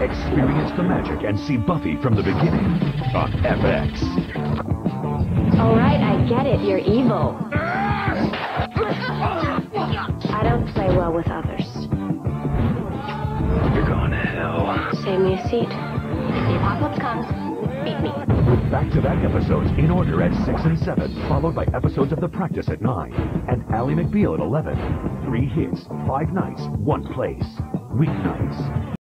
Experience the magic and see Buffy from the beginning on FX. All right, I get it. You're evil. I don't play well with others. You're going to hell. Save me a seat. If the apocalypse comes, beat me. With back-to-back episodes in order at 6 and 7, followed by episodes of The Practice at 9, and Ally McBeal at 11. Three hits, five nights, one place. Weeknights.